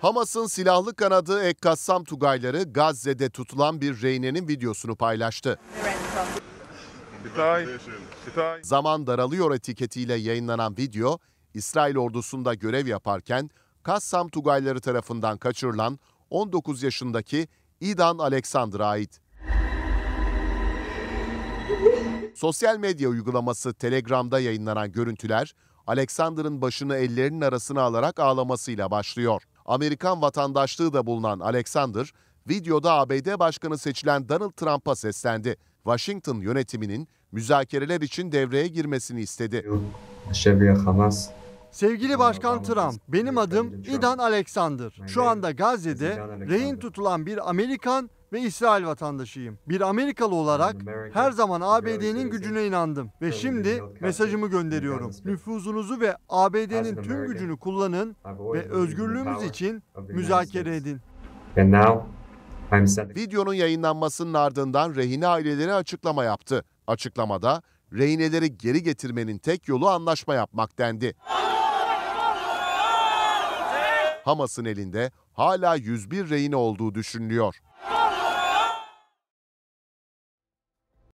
Hamas'ın silahlı kanadı Ekkassam Tugayları Gazze'de tutulan bir rehinenin videosunu paylaştı. Zaman daralıyor etiketiyle yayınlanan video, İsrail ordusunda görev yaparken Kassam Tugayları tarafından kaçırılan 19 yaşındaki İdan Alexander'a ait. Sosyal medya uygulaması Telegram'da yayınlanan görüntüler, Alexander'ın başını ellerinin arasına alarak ağlamasıyla başlıyor. Amerikan vatandaşlığı da bulunan Alexander, videoda ABD Başkanı seçilen Donald Trump'a seslendi. Washington yönetiminin müzakereler için devreye girmesini istedi. Sevgili Başkan Trump, benim adım İdan Alexander. Şu anda Gazze'de rehin tutulan bir Amerikan ve İsrail vatandaşıyım. Bir Amerikalı olarak her zaman ABD'nin gücüne inandım ve şimdi mesajımı gönderiyorum. Nüfuzunuzu ve ABD'nin tüm gücünü kullanın ve özgürlüğümüz için müzakere edin. Videonun yayınlanmasının ardından rehine aileleri açıklama yaptı. Açıklamada rehineleri geri getirmenin tek yolu anlaşma yapmak dendi. Hamas'ın elinde hala 101 rehine olduğu düşünülüyor.